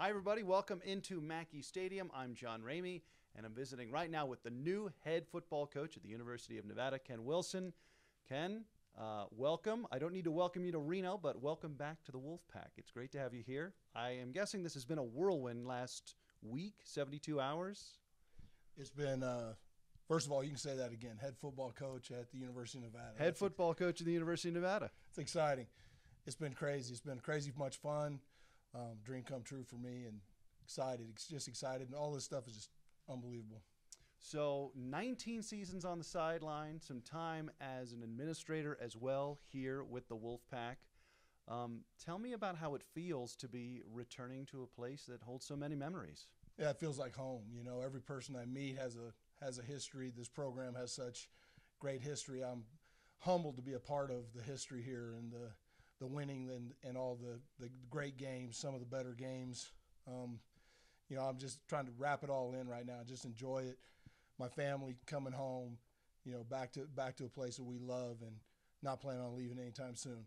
Hi, everybody. Welcome into Mackey Stadium. I'm John Ramey, and I'm visiting right now with the new head football coach at the University of Nevada, Ken Wilson. Ken, uh, welcome. I don't need to welcome you to Reno, but welcome back to the Wolfpack. It's great to have you here. I am guessing this has been a whirlwind last week, 72 hours. It's been, uh, first of all, you can say that again. Head football coach at the University of Nevada. Head That's football coach at the University of Nevada. It's exciting. It's been crazy. It's been crazy much fun um, dream come true for me and excited, just excited. And all this stuff is just unbelievable. So, 19 seasons on the sideline, some time as an administrator as well here with the Wolfpack. Um, tell me about how it feels to be returning to a place that holds so many memories. Yeah, it feels like home. You know, every person I meet has a has a history. This program has such great history. I'm humbled to be a part of the history here and the the winning and, and all the, the great games, some of the better games. Um, you know, I'm just trying to wrap it all in right now. Just enjoy it. My family coming home, you know, back to back to a place that we love and not planning on leaving anytime soon.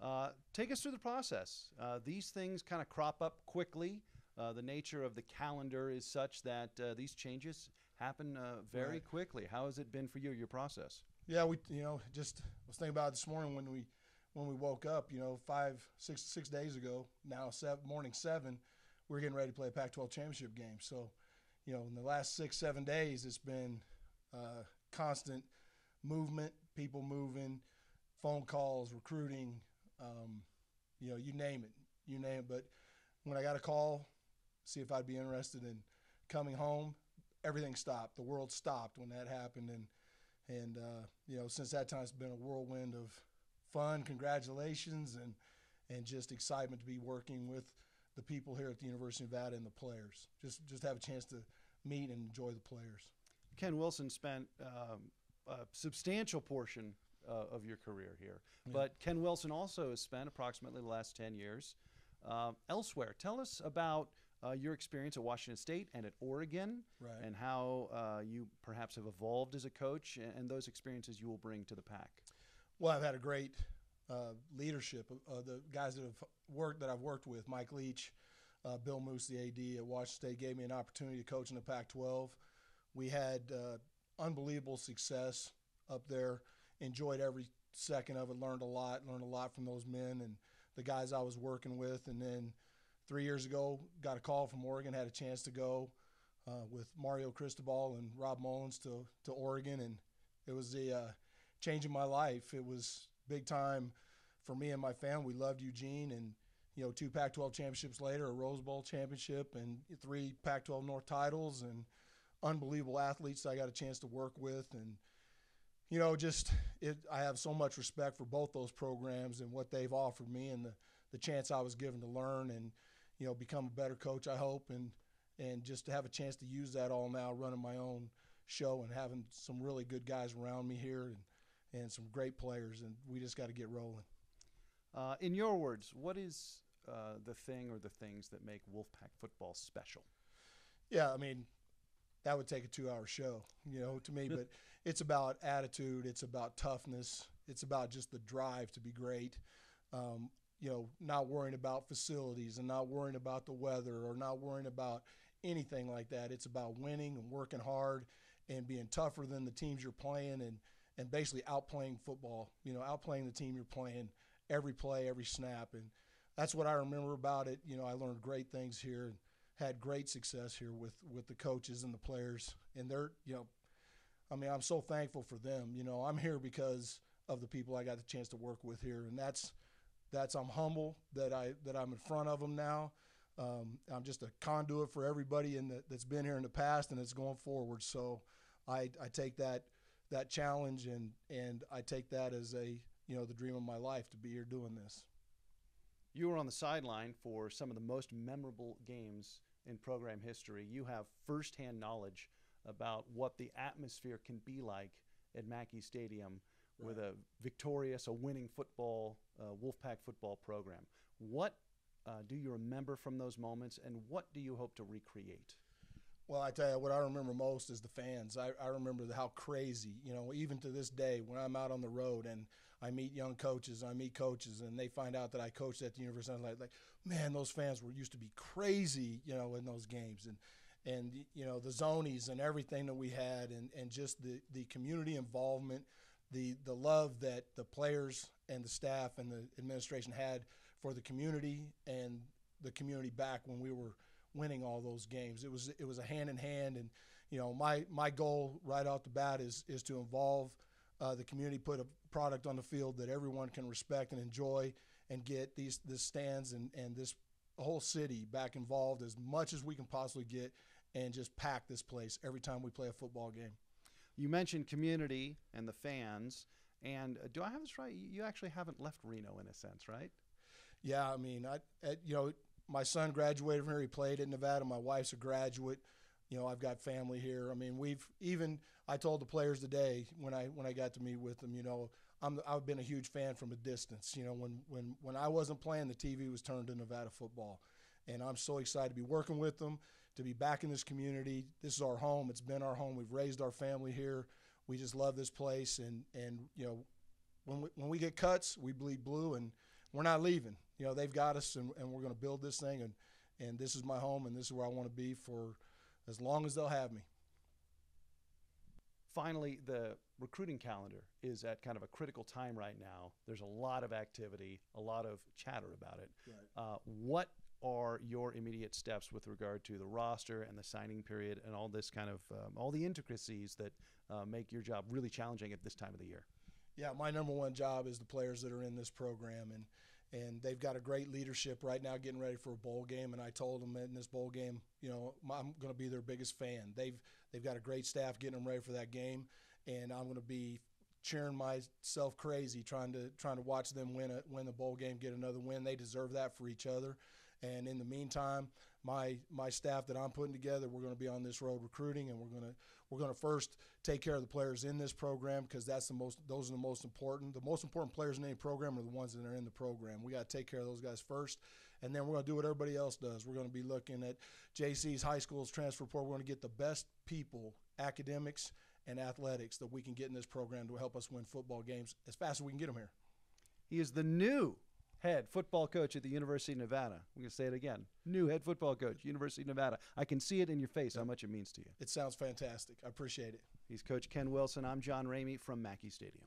Uh, take us through the process. Uh, these things kind of crop up quickly. Uh, the nature of the calendar is such that uh, these changes happen uh, very right. quickly. How has it been for you, your process? Yeah, we, you know, just was thinking about this morning when we when we woke up, you know, five, six, six days ago, now seven, morning seven, we are getting ready to play a Pac-12 championship game. So, you know, in the last six, seven days, it's been uh, constant movement, people moving, phone calls, recruiting, um, you know, you name it, you name it. But when I got a call, see if I'd be interested in coming home, everything stopped. The world stopped when that happened, and and uh, you know, since that time, it's been a whirlwind of fun, congratulations, and and just excitement to be working with the people here at the University of Nevada and the players. Just just have a chance to meet and enjoy the players. Ken Wilson spent um, a substantial portion uh, of your career here, yeah. but Ken Wilson also has spent approximately the last ten years uh, elsewhere. Tell us about. Uh, your experience at Washington State and at Oregon, right. and how uh, you perhaps have evolved as a coach, and, and those experiences you will bring to the pack. Well, I've had a great uh, leadership. Uh, the guys that have worked that I've worked with, Mike Leach, uh, Bill Moos, the AD at Washington State, gave me an opportunity to coach in the Pac-12. We had uh, unbelievable success up there. Enjoyed every second of it. Learned a lot. Learned a lot from those men and the guys I was working with. And then three years ago, got a call from Oregon. Had a chance to go uh, with Mario Cristobal and Rob Mullens to to Oregon, and it was the uh, changing my life. It was big time for me and my family. We loved Eugene, and you know, two Pac-12 championships later, a Rose Bowl championship, and three Pac-12 North titles, and unbelievable athletes I got a chance to work with, and you know, just it. I have so much respect for both those programs and what they've offered me, and the the chance I was given to learn and you know become a better coach. I hope and and just to have a chance to use that all now, running my own show and having some really good guys around me here and and some great players, and we just got to get rolling. Uh, in your words, what is uh, the thing or the things that make Wolfpack football special? Yeah, I mean, that would take a two-hour show, you know, to me. but it's about attitude. It's about toughness. It's about just the drive to be great. Um, you know, not worrying about facilities and not worrying about the weather or not worrying about anything like that. It's about winning and working hard and being tougher than the teams you're playing and and basically outplaying football. You know, outplaying the team you're playing every play, every snap, and that's what I remember about it. You know, I learned great things here and had great success here with with the coaches and the players, and they're you know, I mean, I'm so thankful for them. You know, I'm here because of the people I got the chance to work with here, and that's that's I'm humble that I that I'm in front of them now. Um, I'm just a conduit for everybody in the, that's been here in the past and it's going forward. So I, I take that that challenge and and I take that as a you know the dream of my life to be here doing this. You were on the sideline for some of the most memorable games in program history. You have firsthand knowledge about what the atmosphere can be like at Mackey Stadium right. with a victorious, a winning football, uh, Wolfpack football program. What uh, do you remember from those moments, and what do you hope to recreate? Well, I tell you what I remember most is the fans. I, I remember how crazy, you know, even to this day when I'm out on the road and I meet young coaches, I meet coaches, and they find out that I coached at the university. I'm like, like, man, those fans were used to be crazy, you know, in those games, and and you know the zonies and everything that we had, and and just the the community involvement, the the love that the players and the staff and the administration had for the community and the community back when we were winning all those games. It was it was a hand in hand, and you know my my goal right off the bat is is to involve uh, the community, put a product on the field that everyone can respect and enjoy, and get these this stands and and this whole city back involved as much as we can possibly get, and just pack this place every time we play a football game. You mentioned community and the fans, and uh, do I have this right? You actually haven't left Reno in a sense, right? Yeah, I mean, I, I you know my son graduated from here. He played at Nevada. My wife's a graduate. You know, I've got family here. I mean, we've even I told the players today when I when I got to meet with them. You know, I'm I've been a huge fan from a distance. You know, when when when I wasn't playing, the TV was turned to Nevada football, and I'm so excited to be working with them, to be back in this community. This is our home. It's been our home. We've raised our family here. We just love this place, and and you know, when we, when we get cuts, we bleed blue, and we're not leaving. You know, they've got us, and, and we're going to build this thing, and and this is my home, and this is where I want to be for as long as they'll have me. Finally, the recruiting calendar is at kind of a critical time right now. There's a lot of activity, a lot of chatter about it. Right. Uh, what are your immediate steps with regard to the roster and the signing period and all this kind of um, all the intricacies that uh, make your job really challenging at this time of the year? Yeah, my number one job is the players that are in this program, and and they've got a great leadership right now, getting ready for a bowl game. And I told them in this bowl game, you know, I'm going to be their biggest fan. They've they've got a great staff getting them ready for that game, and I'm going to be cheering myself crazy trying to trying to watch them win a win the bowl game, get another win. They deserve that for each other. And in the meantime, my my staff that I'm putting together, we're going to be on this road recruiting, and we're going to we're going to first take care of the players in this program because that's the most those are the most important. The most important players in any program are the ones that are in the program. We got to take care of those guys first, and then we're going to do what everybody else does. We're going to be looking at JC's high school's transfer report. We're going to get the best people, academics and athletics that we can get in this program to help us win football games as fast as we can get them here. He is the new head football coach at the University of Nevada. I'm going to say it again. New head football coach, University of Nevada. I can see it in your face how much it means to you. It sounds fantastic. I appreciate it. He's Coach Ken Wilson. I'm John Ramey from Mackey Stadium.